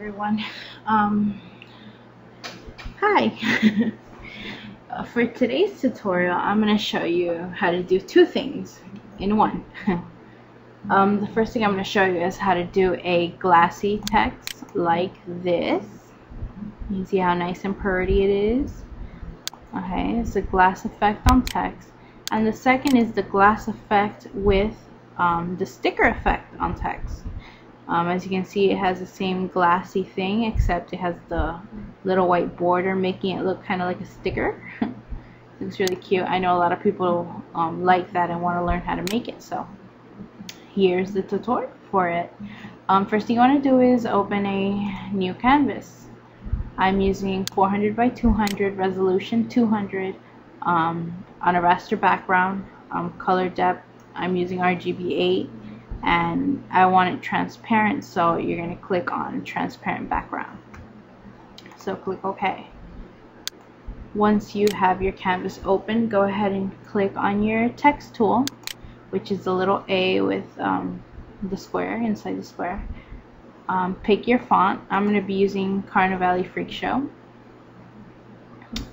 everyone. Um, hi. uh, for today's tutorial, I'm going to show you how to do two things in one. um, the first thing I'm going to show you is how to do a glassy text like this. You see how nice and pretty it is. Okay, it's a glass effect on text. And the second is the glass effect with um, the sticker effect on text. Um, as you can see, it has the same glassy thing, except it has the little white border, making it look kind of like a sticker. it's really cute. I know a lot of people um, like that and want to learn how to make it, so here's the tutorial for it. Um, first thing you want to do is open a new canvas. I'm using 400 by 200, resolution 200, um, on a raster background, um, color depth, I'm using RGB 8 and I want it transparent so you're going to click on transparent background. So click OK. Once you have your canvas open go ahead and click on your text tool which is the little A with um, the square inside the square. Um, pick your font. I'm going to be using Carnivale Freak Show.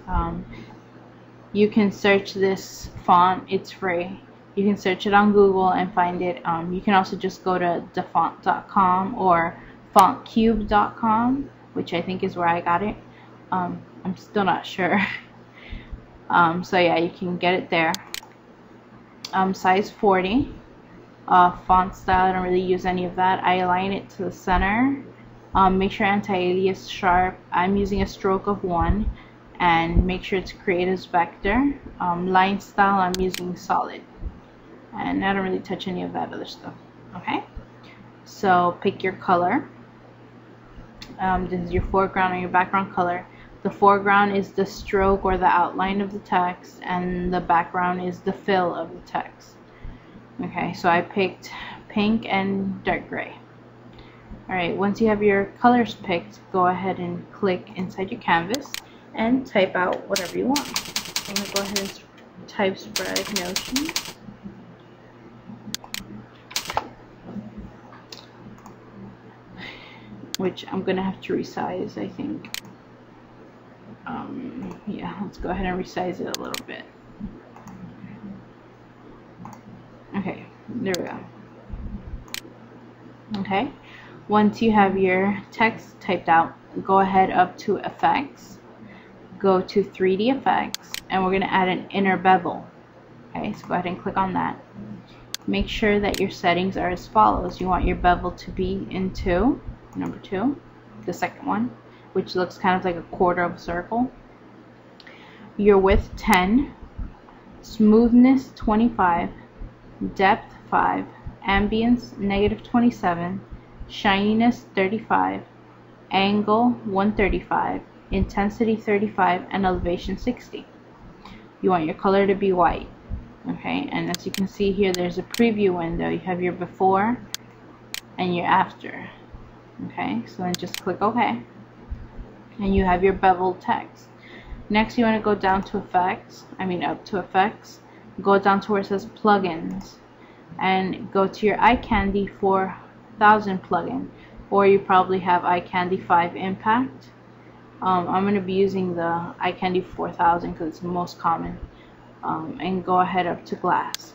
Um, you can search this font. It's free you can search it on Google and find it. Um, you can also just go to dafont.com or fontcube.com, which I think is where I got it. Um, I'm still not sure. um, so yeah, you can get it there. Um, size 40. Uh, font style, I don't really use any of that. I align it to the center. Um, make sure anti-alias sharp. I'm using a stroke of 1 and make sure it's create as vector. Um, line style, I'm using solid and I don't really touch any of that other stuff okay? So pick your color. Um, this is your foreground or your background color. The foreground is the stroke or the outline of the text and the background is the fill of the text. Okay so I picked pink and dark gray. Alright once you have your colors picked go ahead and click inside your canvas and type out whatever you want. I'm going to go ahead and type sporadic notion which I'm gonna have to resize I think. Um, yeah let's go ahead and resize it a little bit. Okay there we go. Okay once you have your text typed out go ahead up to effects go to 3d effects and we're going to add an inner bevel. Okay so go ahead and click on that. Make sure that your settings are as follows. You want your bevel to be in 2 number two, the second one, which looks kind of like a quarter of a circle. Your width 10, smoothness 25, depth 5, ambience negative 27, shininess 35, angle 135, intensity 35, and elevation 60. You want your color to be white. Okay, and as you can see here, there's a preview window. You have your before and your after okay so then just click OK. And you have your beveled text. Next you want to go down to effects I mean up to effects. Go down to where it says plugins. And go to your Eye Candy 4000 plugin. Or you probably have Eye Candy 5 Impact. Um, I'm going to be using the Eye Candy 4000 because it's the most common. Um, and go ahead up to glass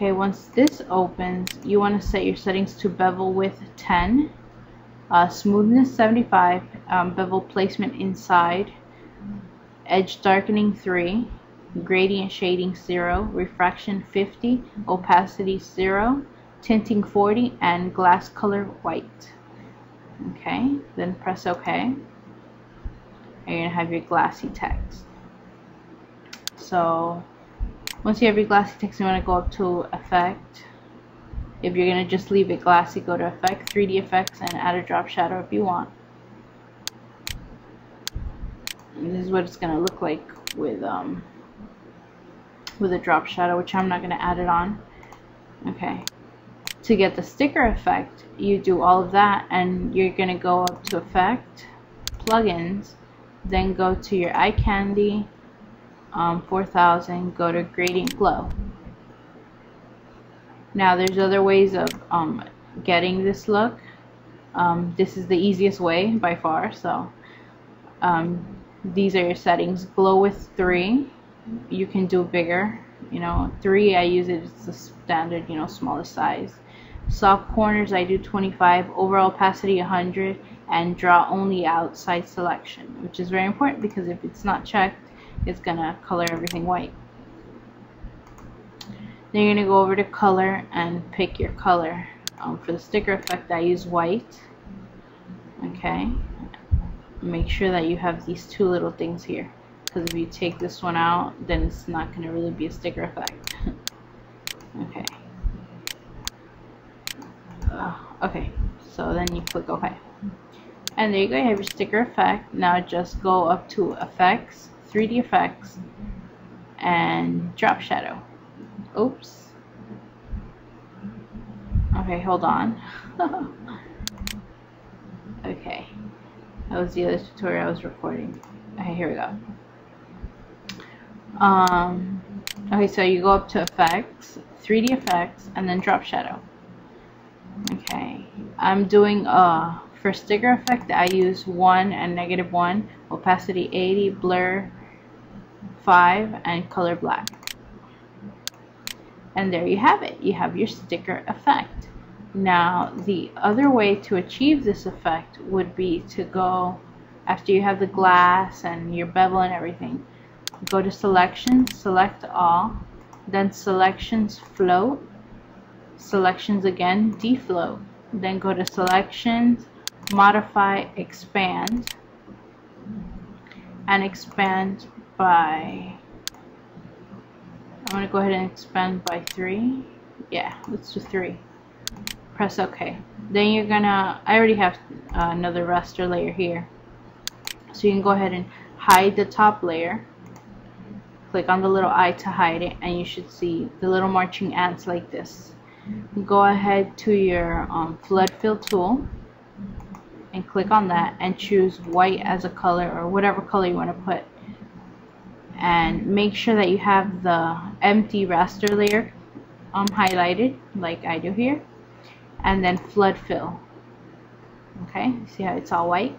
Okay, once this opens, you want to set your settings to bevel width 10, uh, smoothness 75, um, bevel placement inside, edge darkening 3, gradient shading 0, refraction 50, opacity 0, tinting 40, and glass color white. Okay, then press OK. And you're going to have your glassy text. So once you have your glassy text, you want to go up to Effect. If you're going to just leave it glassy, go to Effect, 3D Effects, and add a drop shadow if you want. And this is what it's going to look like with um, with a drop shadow, which I'm not going to add it on. Okay. To get the sticker effect, you do all of that, and you're going to go up to Effect, Plugins, then go to your Eye Candy, um, 4000 go to gradient glow now there's other ways of um, getting this look. Um, this is the easiest way by far so um, these are your settings. Glow with 3 you can do bigger you know 3 I use it it's the standard you know smallest size. Soft corners I do 25 overall opacity 100 and draw only outside selection which is very important because if it's not checked it's gonna color everything white. Then you're gonna go over to color and pick your color. Um, for the sticker effect I use white okay? Make sure that you have these two little things here because if you take this one out then it's not going to really be a sticker effect. Okay. Uh, okay so then you click OK. And there you go you have your sticker effect. Now just go up to effects 3d effects and drop shadow. Oops. Okay hold on. Okay. That was the other tutorial I was recording. Okay here we go. Um, okay so you go up to effects 3d effects and then drop shadow. Okay. I'm doing uh for sticker effect I use 1 and negative 1 opacity 80 blur 5 and color black. And there you have it. You have your sticker effect. Now the other way to achieve this effect would be to go after you have the glass and your bevel and everything go to selections select all then selections float selections again defloat then go to selections modify expand and expand by I'm going to go ahead and expand by 3 yeah let's do 3 press OK. Then you're gonna, I already have uh, another raster layer here. So you can go ahead and hide the top layer. Click on the little eye to hide it and you should see the little marching ants like this. Go ahead to your um, flood fill tool and click on that and choose white as a color or whatever color you want to put and make sure that you have the empty raster layer um, highlighted like I do here and then flood fill. Okay see how it's all white?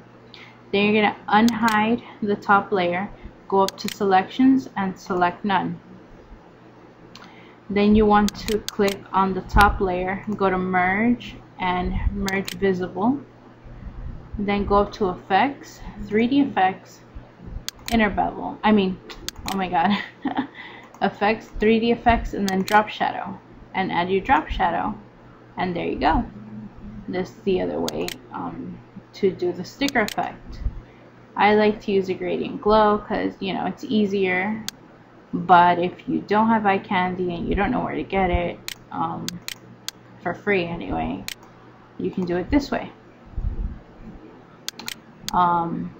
Then you're to unhide the top layer go up to selections and select none. Then you want to click on the top layer go to merge and merge visible. Then go up to effects 3d effects inner bevel I mean oh my god. Effects 3d effects and then drop shadow. And add your drop shadow. And there you go. This is the other way um, to do the sticker effect. I like to use a gradient glow because you know it's easier. But if you don't have eye candy and you don't know where to get it um, for free anyway you can do it this way. Um,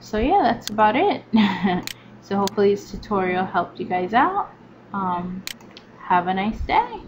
so yeah that's about it. So hopefully this tutorial helped you guys out. Um, have a nice day